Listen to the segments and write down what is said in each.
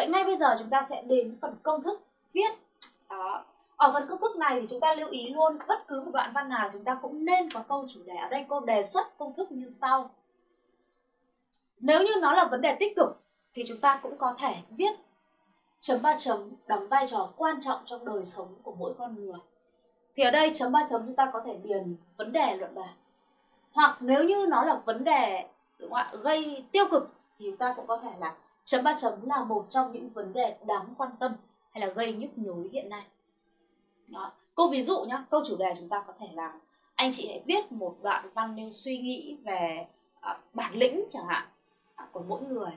vậy ngay bây giờ chúng ta sẽ đến phần công thức viết. Đó. Ở phần công thức này thì chúng ta lưu ý luôn, bất cứ một đoạn văn nào chúng ta cũng nên có câu chủ đề. Ở đây cô đề xuất công thức như sau. Nếu như nó là vấn đề tích cực thì chúng ta cũng có thể viết chấm ba chấm đóng vai trò quan trọng trong đời sống của mỗi con người. Thì ở đây chấm ba chấm chúng ta có thể điền vấn đề luận bàn. Hoặc nếu như nó là vấn đề, đúng không ạ, gây tiêu cực thì chúng ta cũng có thể là chấm ba chấm là một trong những vấn đề đáng quan tâm hay là gây nhức nhối hiện nay. Đó. câu ví dụ nhá câu chủ đề chúng ta có thể là anh chị hãy viết một đoạn văn nêu suy nghĩ về à, bản lĩnh chẳng hạn à, của mỗi người.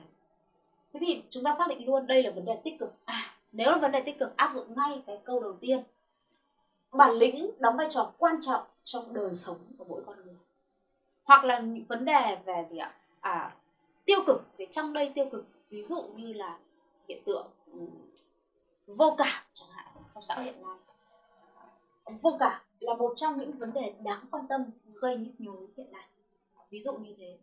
Thế thì chúng ta xác định luôn đây là vấn đề tích cực. À nếu là vấn đề tích cực áp dụng ngay cái câu đầu tiên. Bản lĩnh đóng vai trò quan trọng trong đời sống của mỗi con người. Hoặc là những vấn đề về gì ạ? À, tiêu cực về trong đây tiêu cực ví dụ như là hiện tượng ừ, vô cảm chẳng hạn trong xã hội hiện nay. Vô cảm là một trong những vấn đề đáng quan tâm, gây nhức nhối hiện nay. Ví dụ như thế.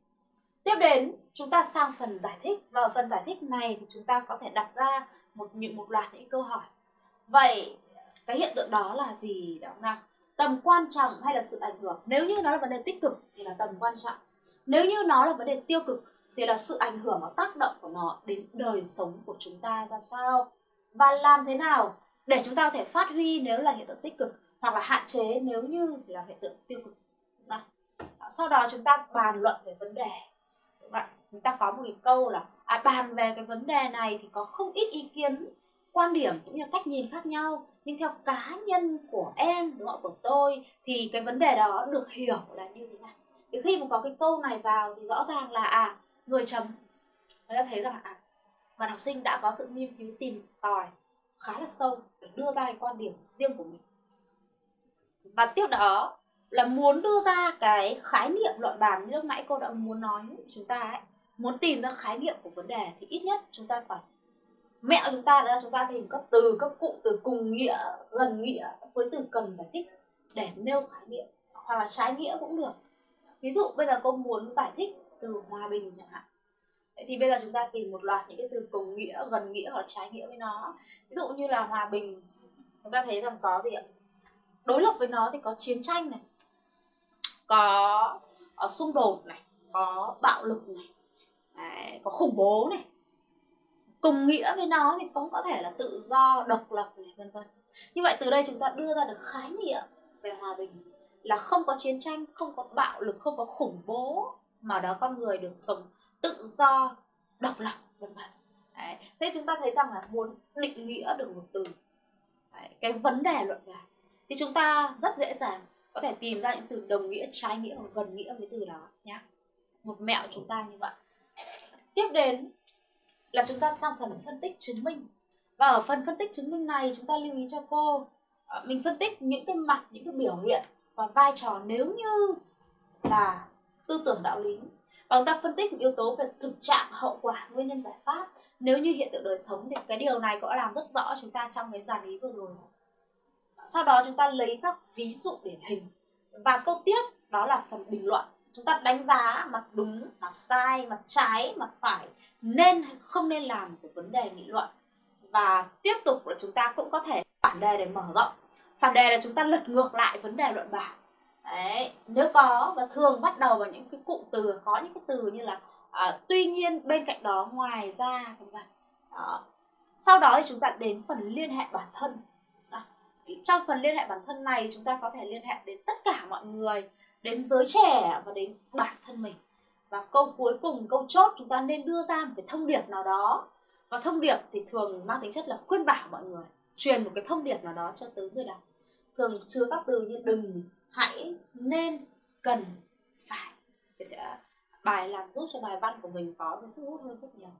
Tiếp đến, chúng ta sang phần giải thích. Và ở phần giải thích này thì chúng ta có thể đặt ra một, những, một loạt những câu hỏi. Vậy, cái hiện tượng đó là gì? Đó nào tầm quan trọng hay là sự ảnh hưởng? Nếu như nó là vấn đề tích cực thì là tầm quan trọng. Nếu như nó là vấn đề tiêu cực thì là sự ảnh hưởng và tác động của nó đến đời sống của chúng ta ra sao? Và làm thế nào để chúng ta có thể phát huy nếu là hiện tượng tích cực hoặc là hạn chế nếu như là hiện tượng tiêu cực? Nào. sau đó chúng ta bàn luận về vấn đề. Chúng ta có một cái câu là à, bàn về cái vấn đề này thì có không ít ý kiến quan điểm cũng như cách nhìn khác nhau. Nhưng theo cá nhân của em đúng không của tôi thì cái vấn đề đó được hiểu là như thế này. Thì khi mà có cái câu này vào thì rõ ràng là à người chấm. Người ta thấy rằng là à bạn học sinh đã có sự nghiên cứu tìm tòi khá là sâu để đưa ra cái quan điểm riêng của mình. Và tiếp đó là muốn đưa ra cái khái niệm luận bàn như lúc nãy cô đã muốn nói chúng ta ấy, muốn tìm ra khái niệm của vấn đề thì ít nhất chúng ta phải mẹo chúng ta là chúng ta tìm các từ, các cụm từ cùng nghĩa, gần nghĩa với từ cần giải thích để nêu khái niệm hoặc là trái nghĩa cũng được. Ví dụ bây giờ cô muốn giải thích từ hòa bình chẳng hạn. Vậy thì bây giờ chúng ta tìm một loạt những cái từ cùng nghĩa gần nghĩa hoặc trái nghĩa với nó. Ví dụ như là hòa bình chúng ta thấy rằng có gì ạ? Đối lập với nó thì có chiến tranh này có, uh, xung đột này có bạo lực này Đấy, có khủng bố này. Cùng nghĩa với nó thì cũng có thể là tự do độc lập này vân vân. Như vậy từ đây chúng ta đưa ra được khái niệm về hòa bình là không có chiến tranh không có bạo lực không có khủng bố mà đó con người được sống tự do, độc lập, vân vân. Thế chúng ta thấy rằng là muốn định nghĩa được một từ, Đấy. cái vấn đề luận bàn thì chúng ta rất dễ dàng có thể tìm ra những từ đồng nghĩa, trái nghĩa hoặc gần nghĩa với từ đó nhé một mẹo chúng ta như vậy. Tiếp đến là chúng ta sang phần phân tích chứng minh. Và ở phần phân tích chứng minh này, chúng ta lưu ý cho cô ờ, mình phân tích những cái mặt, những cái biểu hiện và vai trò nếu như là tư tưởng đạo lý. Và chúng ta phân tích yếu tố về thực trạng hậu quả, nguyên nhân giải pháp. Nếu như hiện tượng đời sống thì cái điều này cũng đã làm rất rõ chúng ta trong cái giản lý vừa rồi. Sau đó chúng ta lấy các ví dụ điển hình. Và câu tiếp đó là phần bình luận. Chúng ta đánh giá mặt đúng, mặt sai, mặt trái, mặt phải nên hay không nên làm của vấn đề nghị luận. Và tiếp tục là chúng ta cũng có thể phản đề để mở rộng. Phản đề là chúng ta lật ngược lại vấn đề luận bản. Đấy, nếu có và thường bắt đầu vào những cái cụm từ có những cái từ như là à, tuy nhiên bên cạnh đó ngoài ra vân vân. Sau đó thì chúng ta đến phần liên hệ bản thân. À, trong phần liên hệ bản thân này chúng ta có thể liên hệ đến tất cả mọi người đến giới trẻ và đến bản thân mình. Và câu cuối cùng câu chốt chúng ta nên đưa ra một cái thông điệp nào đó. Và thông điệp thì thường mang tính chất là khuyên bảo mọi người truyền một cái thông điệp nào đó cho tới người đọc thường chứa các từ như đừng, hãy nên, cần, phải. Thì sẽ, bài làm giúp cho bài văn của mình có cái sức hút hơn rất nhiều.